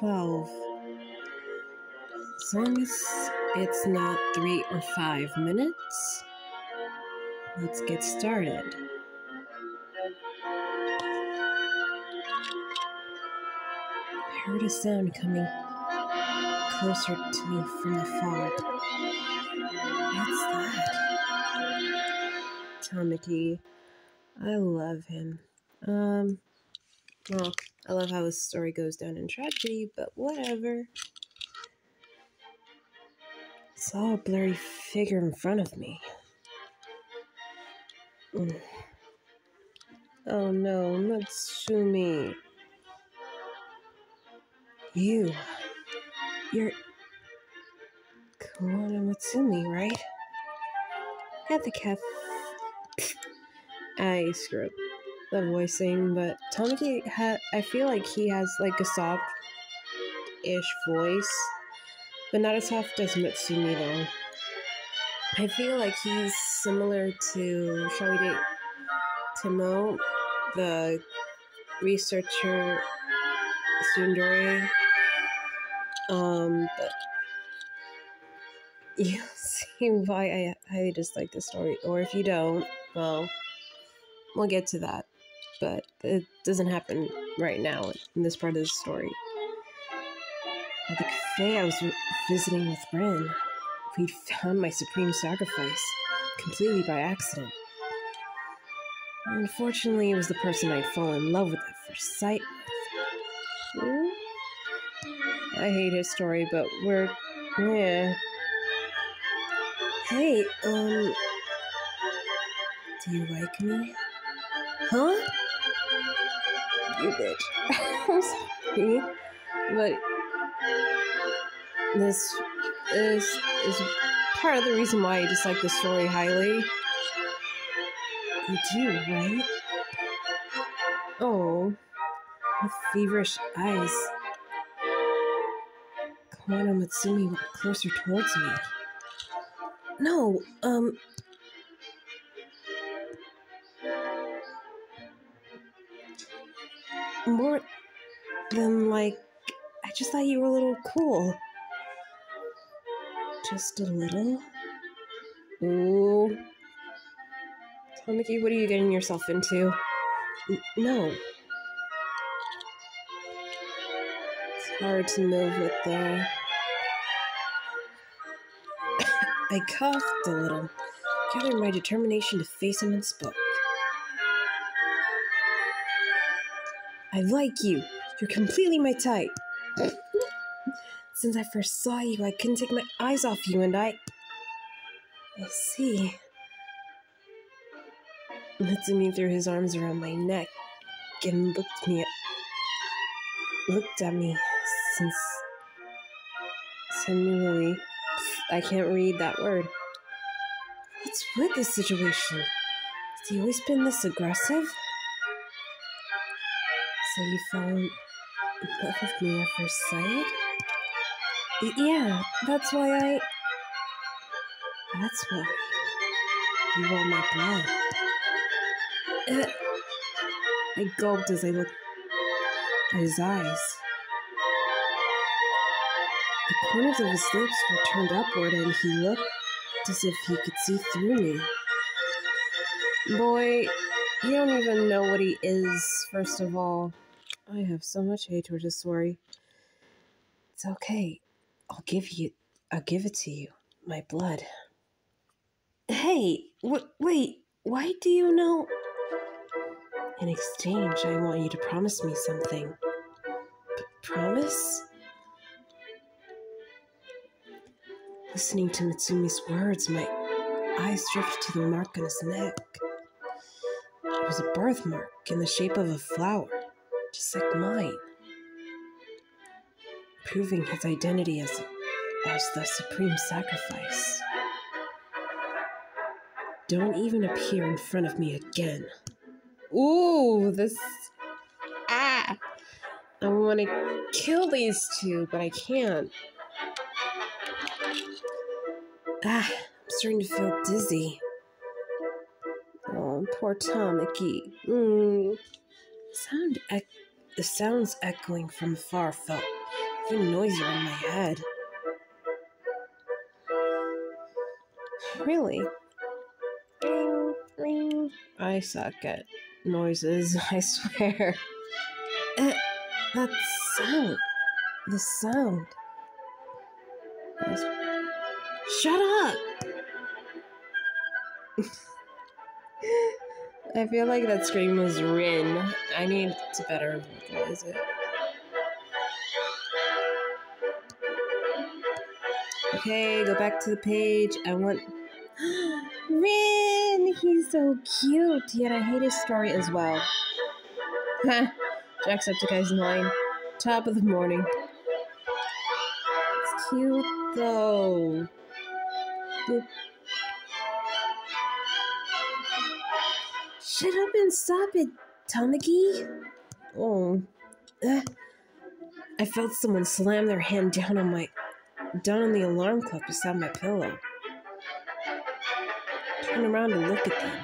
12. As long as it's not three or five minutes, let's get started. I heard a sound coming closer to me from afar. What's that? Tamaki. I love him. Um, well, I love how his story goes down in tragedy, but whatever. I Saw a blurry figure in front of me. Mm. Oh no, Mutsumi. You. You're. Kawana Mutsumi, right? At the cafe. I screwed the voicing, but Tamaki ha- I feel like he has like a soft ish voice, but not as soft as Mutsumi though. I feel like he's similar to Shall We Date Timo, the researcher Sundari. Um, but you'll see why I I dislike the story, or if you don't, well, we'll get to that. But it doesn't happen right now in this part of the story. At the cafe I was visiting with Bren, we found my supreme sacrifice completely by accident. Unfortunately, it was the person I'd fallen in love with at first sight? I hate his story, but we're. Yeah. Hey, um. Do you like me? Huh? You bitch. I'm sorry. But. This is, is part of the reason why I dislike the story highly. You do, right? Oh, with feverish eyes. Kawana Mutsumi walked closer towards me. No, um. More than like. I just thought you were a little cool. Just a little? Ooh. Tamaki, what are you getting yourself into? N- no. It's hard to move with the. I coughed a little, gathered my determination to face him and spoke. I like you. You're completely my type. Since I first saw you, I couldn't take my eyes off you, and I. I see. Mutsumi threw his arms around my neck and looked me looked at me since sensually. I can't read that word. What's with this situation? Has he always been this aggressive? So you in love with me at first sight? Yeah, that's why I. That's why. You want my blood. Uh, I gulped as I looked at his eyes. The corners of his lips were turned upward, and he looked as if he could see through me. Boy, you don't even know what he is, first of all. I have so much hate towards this story. It's okay. I'll give you. I'll give it to you. My blood. Hey, w- wait. Why do you know? In exchange, I want you to promise me something. P- promise? Listening to Mutsumi's words, my eyes drifted to the mark on his neck. It was a birthmark in the shape of a flower, just like mine, proving his identity as, as the supreme sacrifice. Don't even appear in front of me again. Ooh, this. Ah! I want to kill these two, but I can't. Ah, I'm starting to feel dizzy. Oh, poor Tamaki. Mm. Sound The sounds echoing from afar felt even noisier in my head. Really? Ring, ring. I suck at noises, I swear. Eh, that sound. The sound. Shut up! I feel like that scream was Rin. I need to better vocalize it. Okay, go back to the page. I want. Rin! He's so cute, yet I hate his story as well. Jacksepticeye's line. Top of the morning. It's cute though. Boop. Shut up and stop it, Tamaki. Oh. Uh, I felt someone slam their hand down on my down on the alarm clock beside my pillow. Turn around and look at them.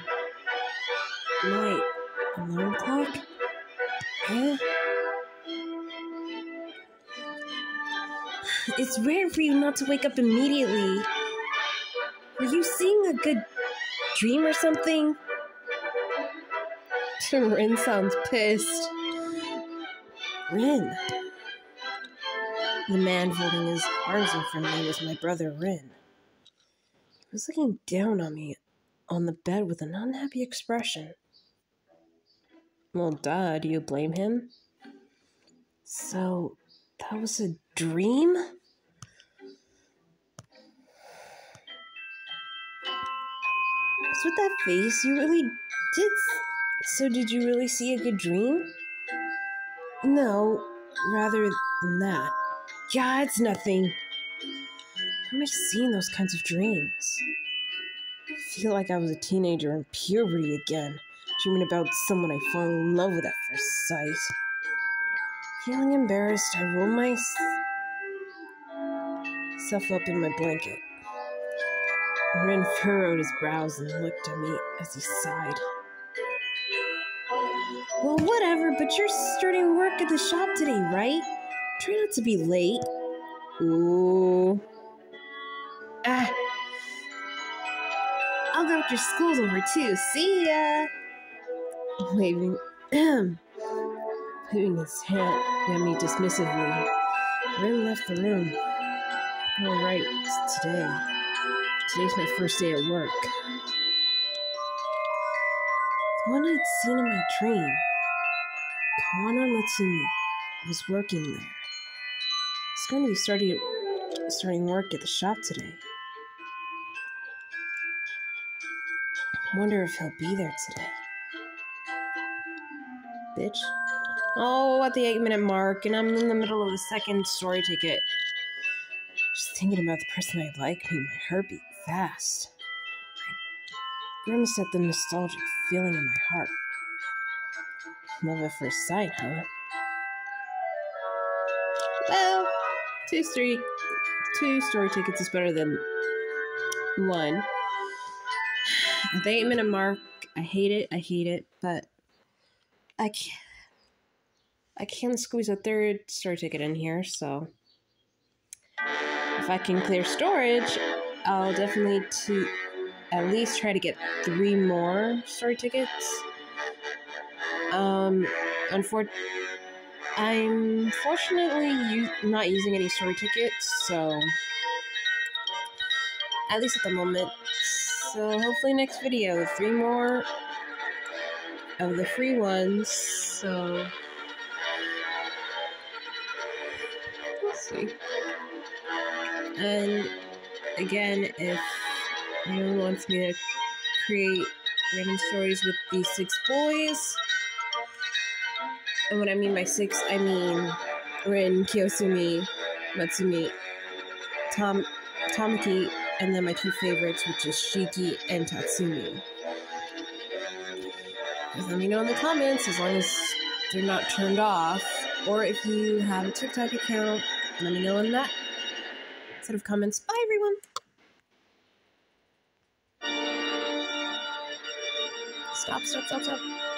My alarm clock? Huh? It's rare for you not to wake up immediately. Were you seeing a good dream or something? Rin sounds pissed. Rin. The man folding his arms in front of me was my brother Rin. He was looking down on me on the bed with an unhappy expression. Well, duh, do you blame him? So, that was a dream? What's with that face? You really did. So, did you really see a good dream? No, rather than that. Yeah, it's nothing. How I seeing those kinds of dreams? I feel like I was a teenager in puberty again, dreaming about someone I fell in love with at first sight. Feeling embarrassed, I rolled myself up in my blanket. Rin furrowed his brows and looked at me as he sighed. Well, whatever, but you're starting work at the shop today, right? Try not to be late. Ooh. Ah. I'll go after school's over too. See ya. Waving, putting his hand at me dismissively. Rin left the room. All right, it's today. Today's my first day at work. The one I'd seen in my dream. Kawana Mutsumi was working there. He's going to be starting starting work at the shop today. Wonder if he'll be there today. Bitch. Oh, at the eight minute mark, and I'm in the middle of the second story ticket. Just thinking about the person I like made my heart beat fast. I grimaced at the nostalgic feeling in my heart. Love at first sight, huh? Well, two story, two story tickets is better than one. The eight minute mark, I hate it. I hate it, but I can't. I can squeeze a third story ticket in here, so if I can clear storage, I'll definitely to at least try to get three more story tickets. Um, unfortunately, I'm fortunately u- not using any story tickets, so at least at the moment. So hopefully next video, three more of the free ones. So let's see. And again, if anyone wants me to create random stories with these six boys, and what I mean by six, I mean Rin, Kiyosumi, Mutsumi, Tom, Tamaki, and then my two favorites, which is Shiki and Tatsumi. Just let me know in the comments as long as they're not turned off, or if you have a TikTok account, let me know in that set of comments. Bye, everyone. Stop, stop, stop, stop.